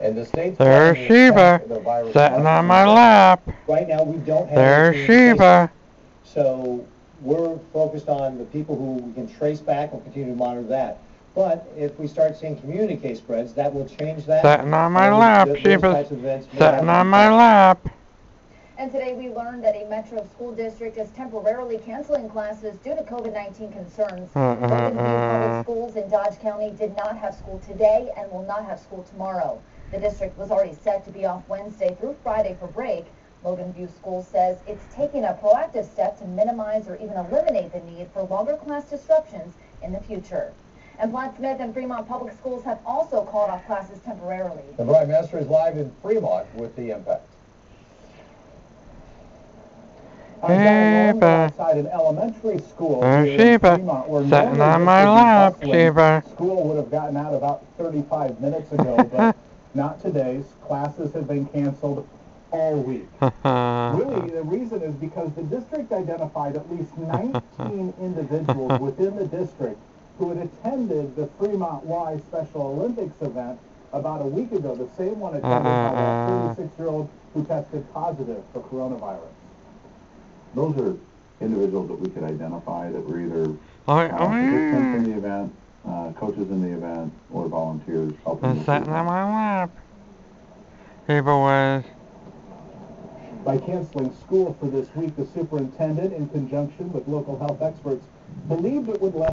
and the state's There's Sheba, sitting on my lap. Right now, we don't have. There's. Sheba. So we're focused on the people who we can trace back, we'll continue to monitor that. But if we start seeing community case spreads, that will change that. Sitting on my And lap, Sheba's types of events may have Sitting on my lap. And today we learned that a Metro school district is temporarily canceling classes due to COVID-19 concerns. Uh, uh, Logan View uh. Public Schools in Dodge County did not have school today and will not have school tomorrow. The district was already set to be off Wednesday through Friday for break. Logan View School says it's taking a proactive step to minimize or even eliminate the need for longer class disruptions in the future. And Plattsmouth and Fremont Public Schools have also called off classes temporarily. And Brian Master is live in Fremont with the impact. I'm down in Sheba. Logan View outside an elementary school There's here in Sheba, sitting on my lap. Sheba. School would have gotten out about 35 minutes ago, but not today's. Classes have been canceled all week. Really, the reason is because the district identified at least 19 individuals within the district who had attended the Fremont Y Special Olympics event about a week ago, the same one attended by that uh-huh. 36-year-old who tested positive for coronavirus. Those are individuals that we could identify that were either uh, participants in the event, uh, coaches in the event, or volunteers helping. I'm with sitting the on event. my lap. Sheba was. By canceling school for this week, the superintendent, in conjunction with local health experts, believed it would let